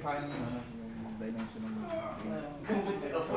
paano yung, ano, yung dimension ng Gambit ka po.